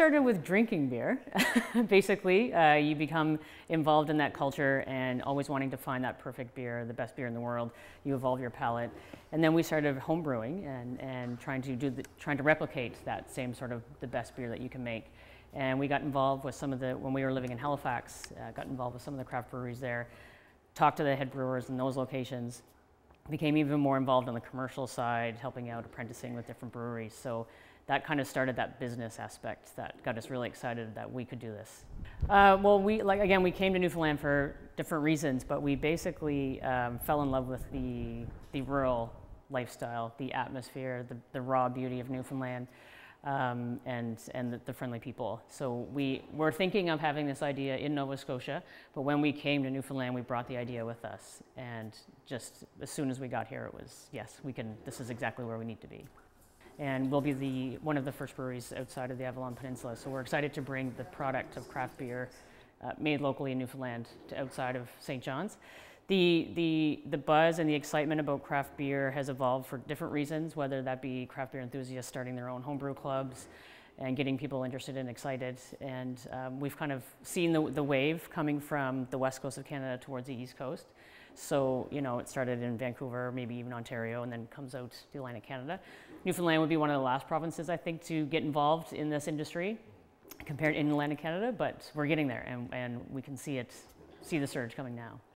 started with drinking beer. Basically, uh, you become involved in that culture and always wanting to find that perfect beer, the best beer in the world. You evolve your palate, and then we started home brewing and, and trying to do the, trying to replicate that same sort of the best beer that you can make. And we got involved with some of the when we were living in Halifax. Uh, got involved with some of the craft breweries there. Talked to the head brewers in those locations. Became even more involved on the commercial side, helping out apprenticing with different breweries. So that kind of started that business aspect that got us really excited that we could do this. Uh, well, we like again we came to Newfoundland for different reasons, but we basically um, fell in love with the the rural lifestyle, the atmosphere, the, the raw beauty of Newfoundland. Um, and, and the, friendly people. So we were thinking of having this idea in Nova Scotia, but when we came to Newfoundland, we brought the idea with us. And just as soon as we got here, it was, yes, we can, this is exactly where we need to be and we'll be the, one of the first breweries outside of the Avalon Peninsula. So we're excited to bring the product of craft beer uh, made locally in Newfoundland to outside of St. John's. The, the, the buzz and the excitement about craft beer has evolved for different reasons, whether that be craft beer enthusiasts starting their own homebrew clubs and getting people interested and excited. And um, we've kind of seen the, the wave coming from the west coast of Canada towards the east coast. So, you know, it started in Vancouver, maybe even Ontario, and then comes out to the Atlantic Canada. Newfoundland would be one of the last provinces, I think, to get involved in this industry compared in Atlantic Canada, but we're getting there and, and we can see it, see the surge coming now.